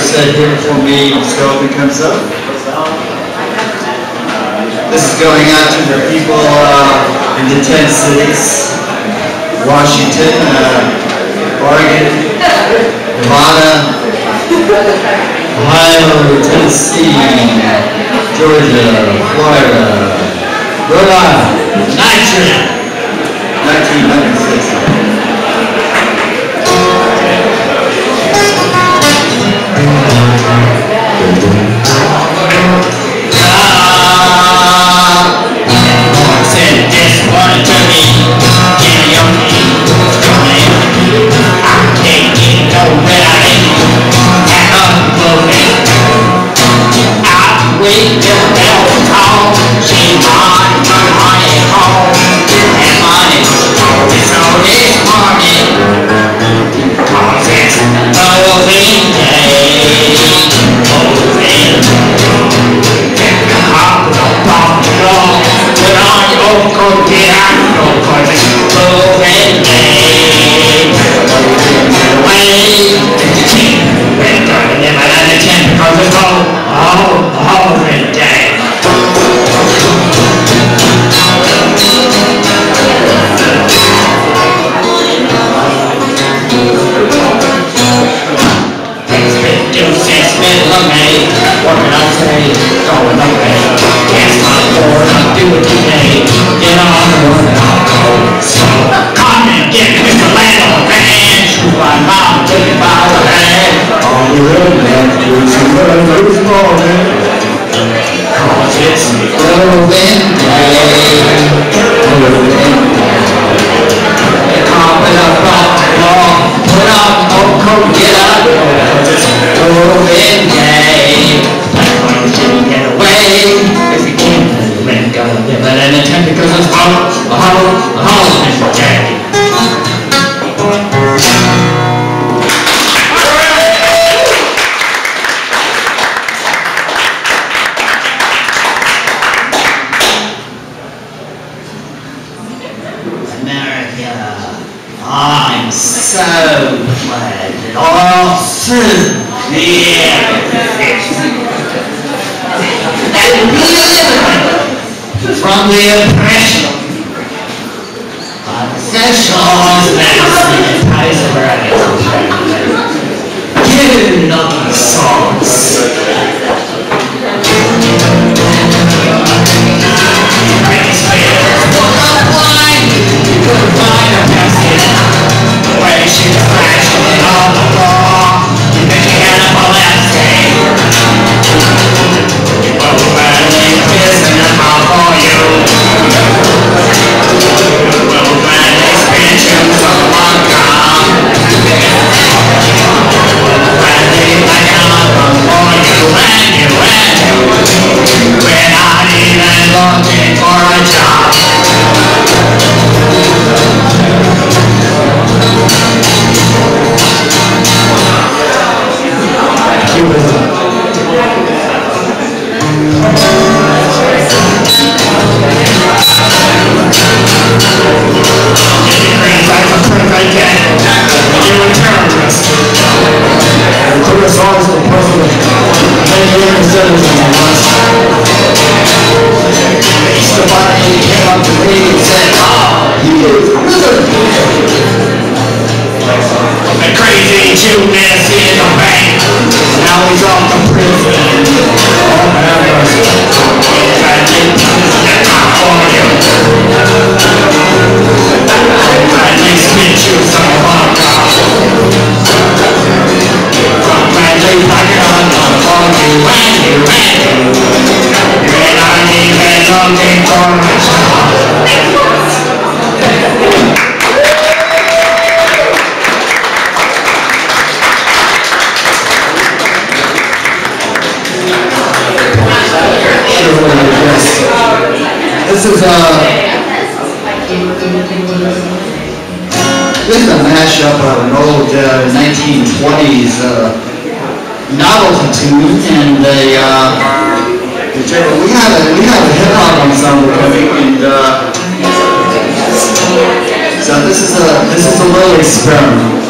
said here for me until it becomes up. This is going out to the people uh, in the 10 cities, Washington, uh, Oregon, Nevada, Ohio, Tennessee, Georgia, Florida, Rhode Island, Nigeria, 1996. On today, going away. It's board, I'll do it today. Get on the road and I'll go. So come and get Mr. Landman, shoot my mouth, take it by the hand. On the road, man, it's a road, it's morning. Cause it's Moving day, moving day. up off the wall. Put on up. It's moving day. Get away if you can. You ain't gonna live it a tent because it's all, all, all this day. America, I'm so glad that all through the air that we liberate from the oppression of that sanitize Give another songs. Tune, and they, uh, we have a, we have a hip hop ensemble coming, and uh, so this is a, this is a little experiment.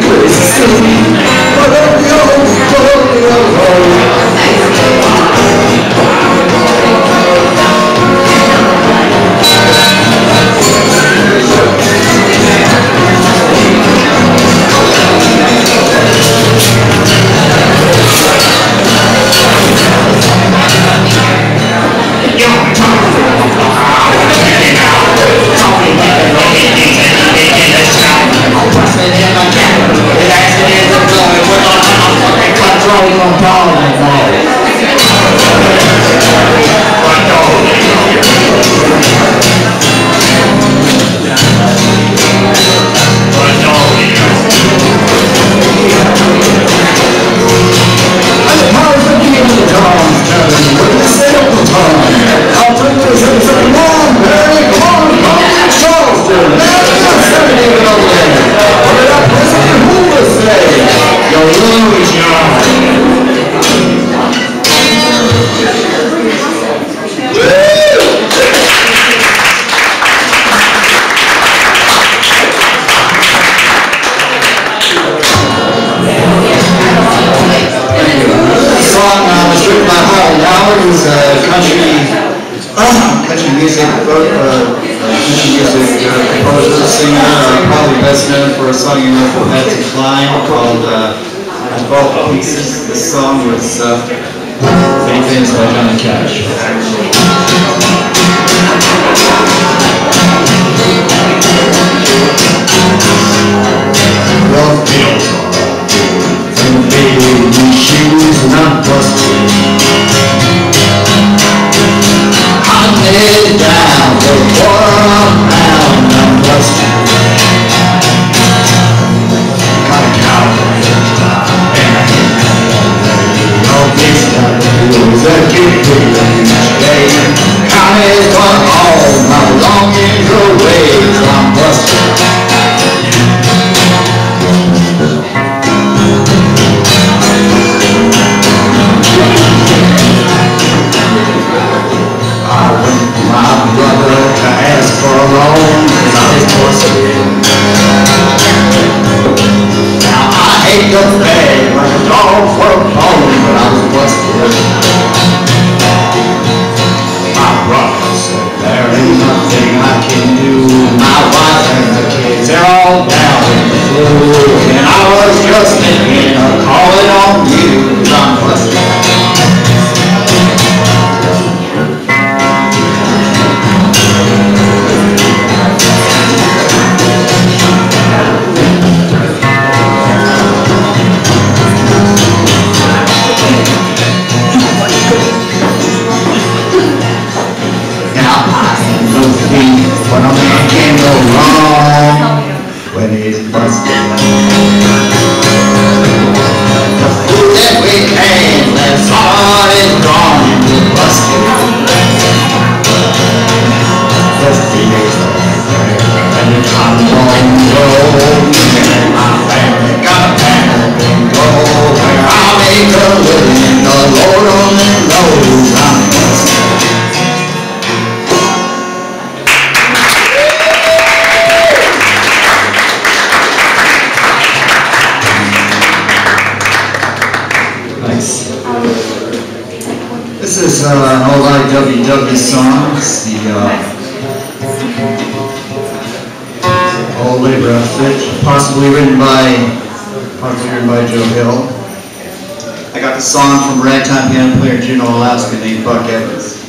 song from ragtime piano player Juneau Alaska named Buck Evans.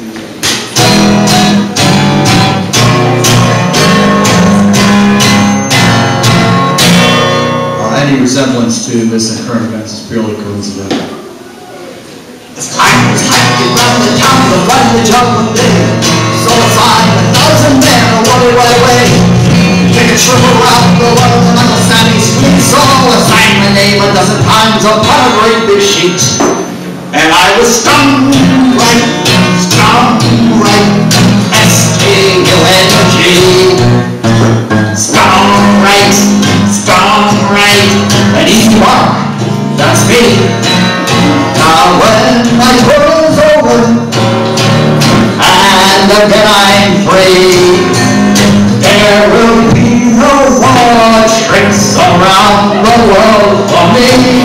Uh, any resemblance to this current events is purely coincidental. It's time, it's time to run the town, to run the jungle day. So it's on a thousand men, are one way way. Take a trip around the world, and Uncle Sammy squeaks all the time. My neighbor doesn't times upon a great big sheet. And I was stung right, stung right, S-T-U-N-G. Stung right, stung right, an easy mark, that's me. Now when my tour is over, and again I'm free, there will be no more tricks around the world for me.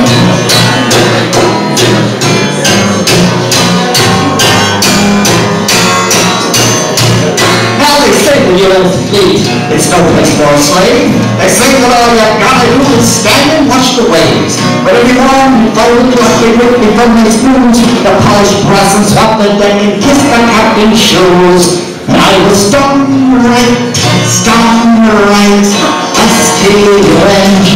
Slave. They say that all oh, you gotta do is stand and watch the waves. But if you want to a favorite before they spoons, the polished brass and swap the deck and kiss the captain's shoes. And I was stung right, stung right, S-T-U-N-G.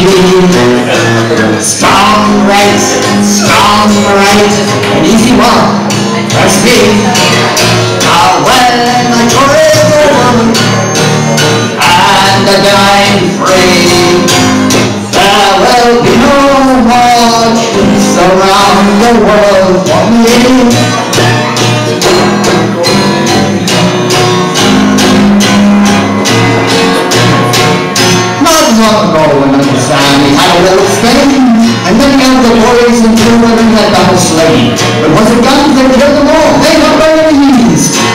Stung right, stung right, an easy one, that's me. Now when I over, and again I'm free, there will be no more around the world for me. Not long ago when Uncle Sammy had a little spin, and then he had the boys and children and had double slain. But was it guns that killed them all? They were any.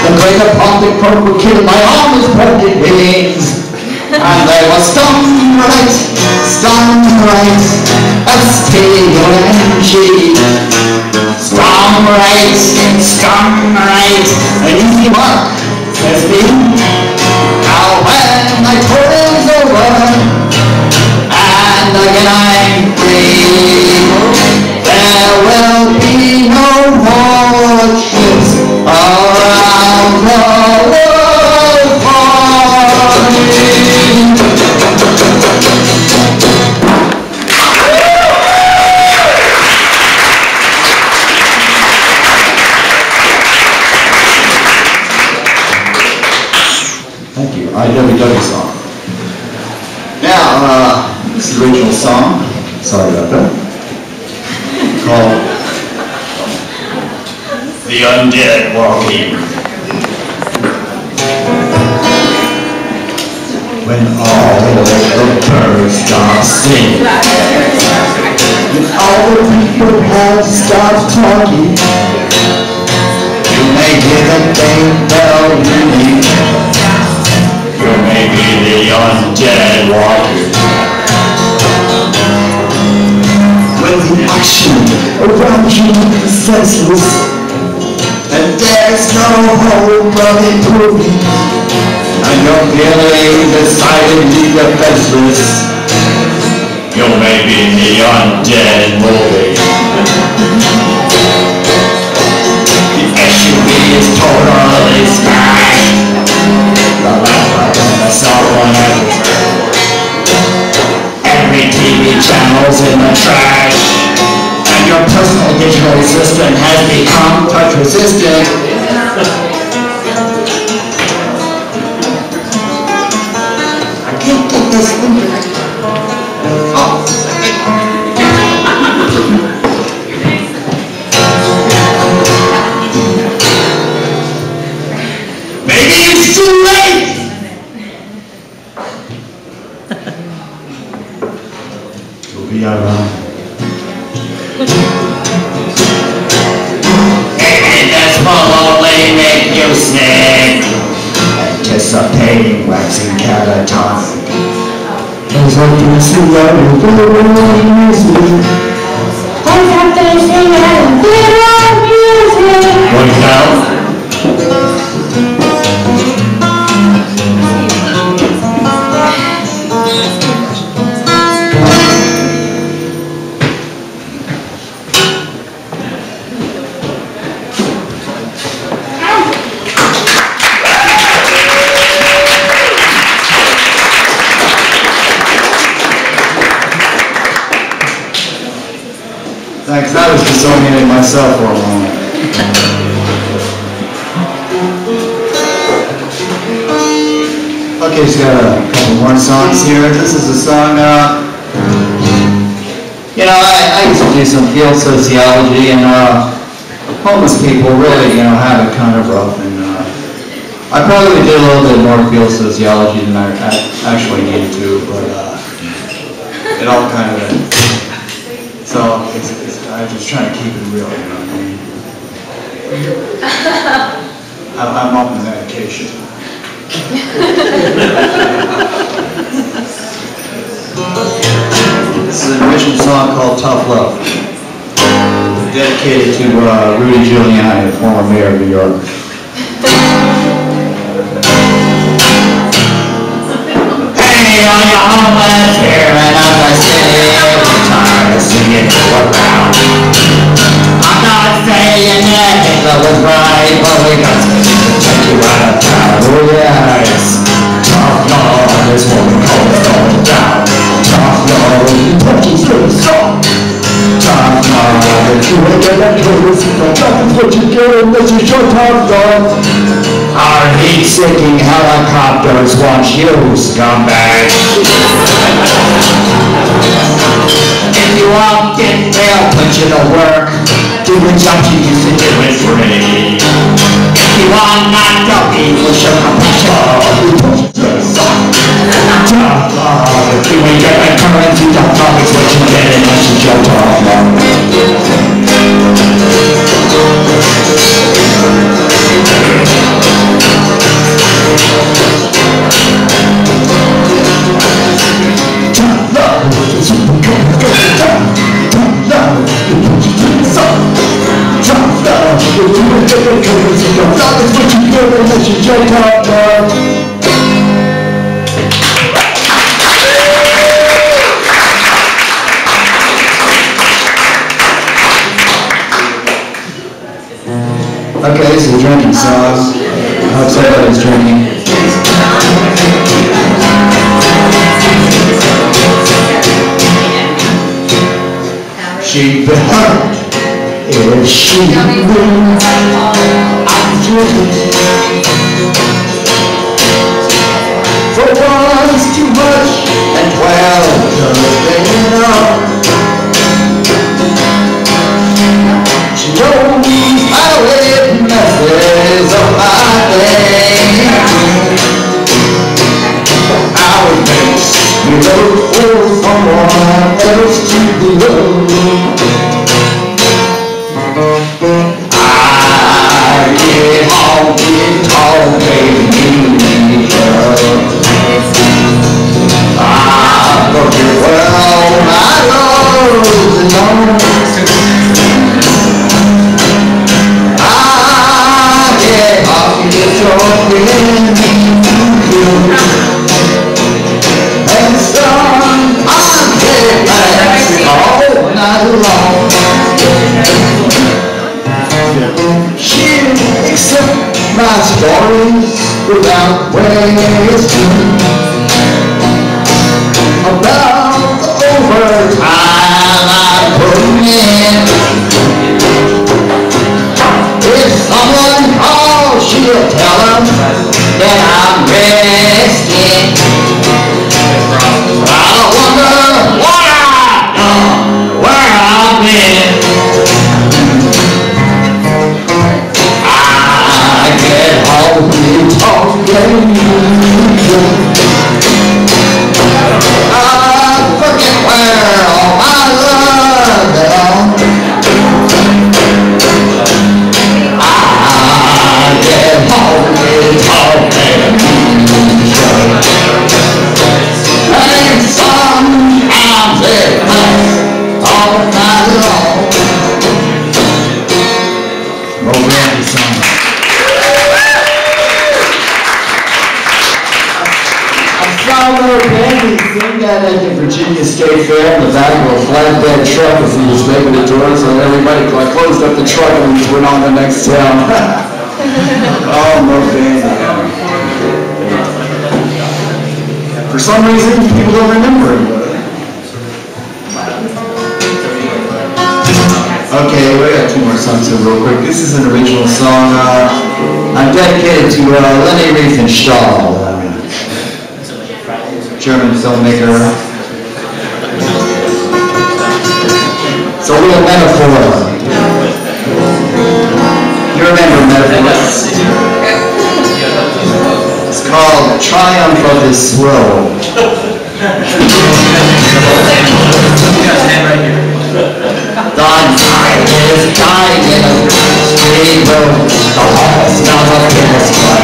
The greater part that broke were killed by armors broken wings. And they were stung right, stung right, S-T-U-N-G. Stung right, stung right, an easy mark, says me. Now when my tour is over, and again I'm free, there will be no more trips undead walker. When the action around you is senseless, and there's no hope of improving, and you're feeling decidedly defenseless, you may be the undead movie. The SUV is totally smashed. The cell phone everywhere. Every TV channel's in the trash. And your personal digital assistant has become touch resistant. I can't get this I was disorienting myself for a moment. Okay, just got a couple more songs here. This is a song, uh, you know, I, I used to do some field sociology and, uh, homeless people really, you know, have it kind of rough and, uh, I probably did a little bit more field sociology than I actually needed to, but, uh, it all kind of, so, it's, it's, I'm just trying to keep it real, you know what I mean? I'm, I'm medication. This is an original song called Tough Love, dedicated to uh, Rudy Giuliani, the former mayor of New York. Hey, all you homeless here in Upper City, we're tired of seeing you around. I'm not saying that Hitler was right, but we got to take you out of town. Oh yes, tough love we call it down. Tough love, put you through the storm. Tough love, if you ain't get that close, nothing's what you get unless you show tough love. Our heat-seeking helicopters want you, scumbag. If you want it, they'll put you to work. Do the job you used to do it free. If you want not guilty, we'll show pressure. Tough love. If you ain't got that currency, tough love is what you get unless you show tough love. Tough love is what we call it Okay, this is drinking song. I hope somebody's drinking. She'd be hurt if she knew I'm drinking. For one's too much and doesn't enough. She me look for someone else to be loved. Detroiters went on the next town. oh, Murphy. For some reason, people don't remember him. Okay, we got two more songs here real quick. This is an original song uh, I'm dedicated to uh, Leni Riefenstahl, uh, German filmmaker. It's a real metaphor remember metaphors. It's called Triumph of His Swirl. the night is dying, we will all stop against what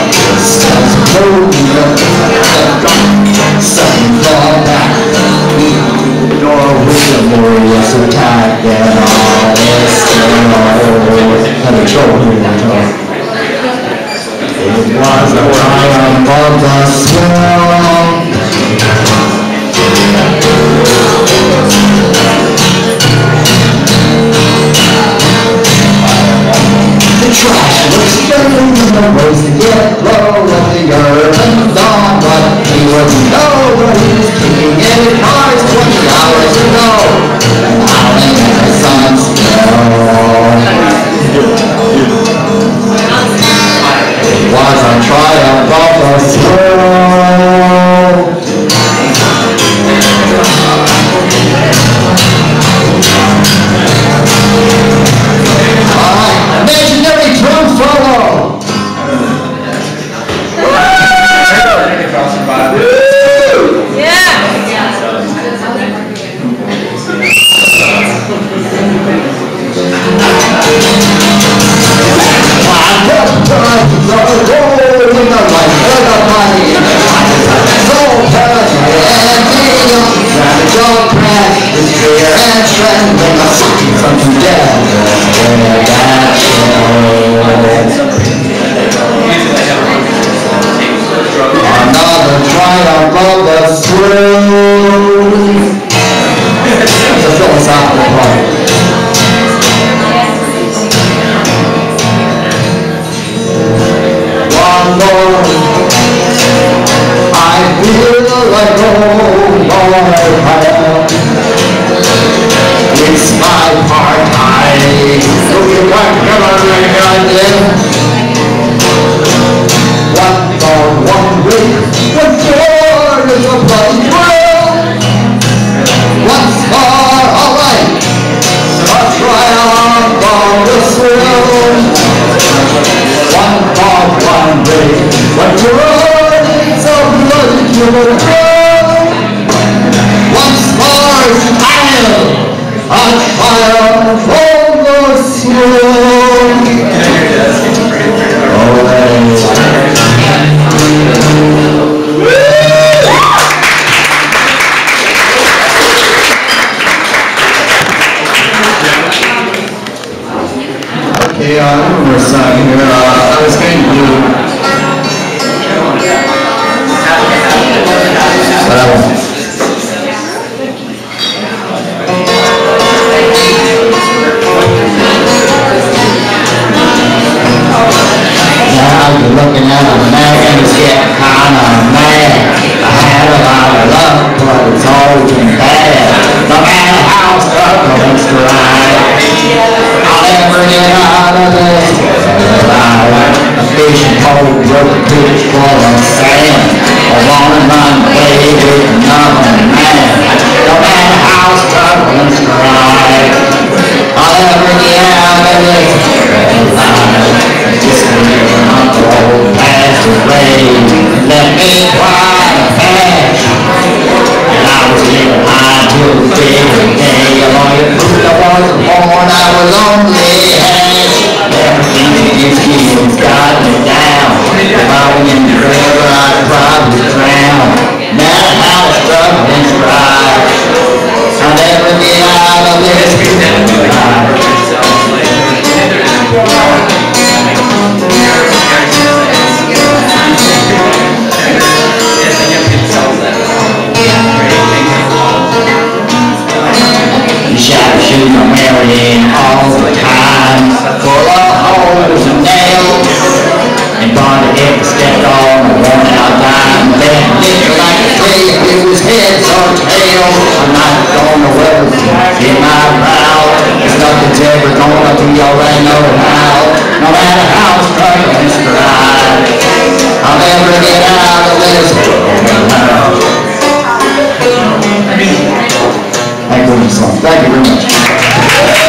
a million all the time Full of holes and nails And bonded if you stepped on a worn out line Then lit like a tree it was heads or tails I'm not gonna work in my route Cause nothing's ever gonna be alright no how No matter how struggling you strive I'll never get out of this. world Song. Thank you very much.